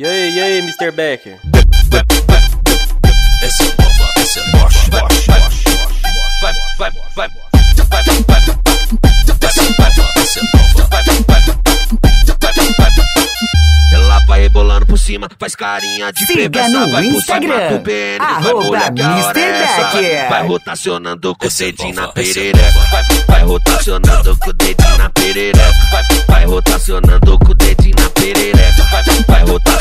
E aí, e aí, Mr. Becker? Esse é nova, esse é Porsche, vai, vai, vai, vai, vai, ela vai rebolando por cima, faz carinha de Siga bebeça, no vai Instagram, pro BN, arroba Mr. É Becker. Vai rotacionando com o dedinho na perereca, vai, vai rotacionando com o dedinho na perereca, vai, vai rotacionando com o dedinho na perereca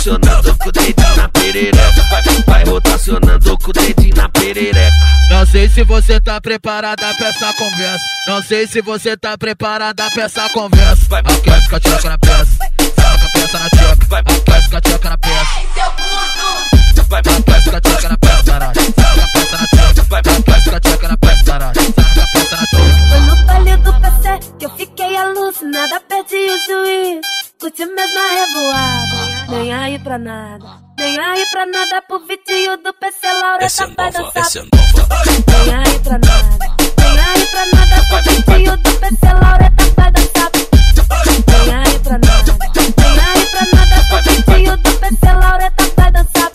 rotacionando com o dedinho na perereca, vai, vai rotacionando com o dedinho na perereca. Não sei se você tá preparada pra essa conversa. Não sei se você tá preparada pra essa conversa. Vai, vai, peça. A peça na tcheca. Vai, vai, Aquece com a tcheca na peça. vai, vai, Aquece com a tcheca na peça, caralho. Saca a peça na tcheca. vai, vai, Aquece com a tcheca na peça, caralho. Saca a peça na tcheca. Foi no baile do PC que eu fiquei alucinada, perdi o juiz. Curti mesmo a revoada, nem aí pra nada. Nem aí pra nada pro vitinho do PC, Essa Laureta é vai nova, dançar. essa é. Nem aí pra nada, nem aí pra nada pro vitinho do PC, Laureta vai dançar. Nem aí pra nada, nem aí pra nada pro vitinho do PC, Laureta vai dançar.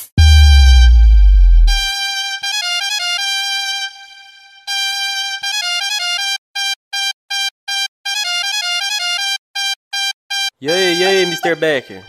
E aí, e aí, Mr. Becker?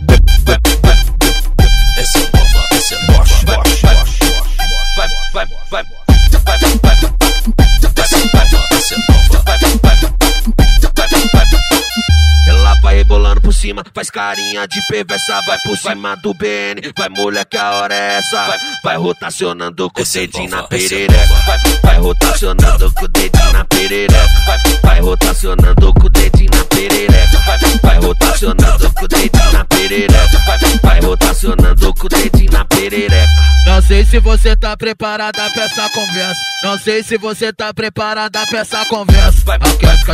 Cima, faz carinha de perversa, vai por cima do BN, vai mulher que a hora é essa, vai, vai rotacionando com o dedinho na nova. vai, vai rotacionando com o dedinho na perereca, vai, vai rotacionando com o dedinho na perereca, vai, vai rotacionando com o dedinho na perereca, vai, vai rotacionando com o dedinho na perereca. Não sei se você tá preparada pra essa conversa. Não sei se você tá preparada pra essa conversa. Vai, vai, Aquece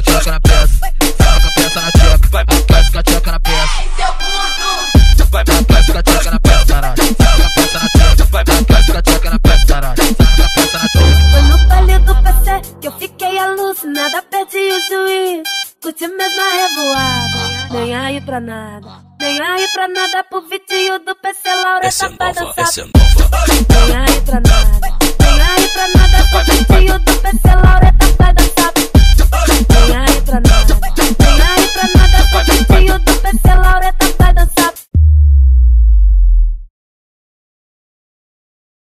alucinada, perdi o juiz. Curti mesmo a revoada, nem aí pra nada. Nem aí pra nada pro vitinho do PC, Essa Laureta é nova, essa é nova. Nem aí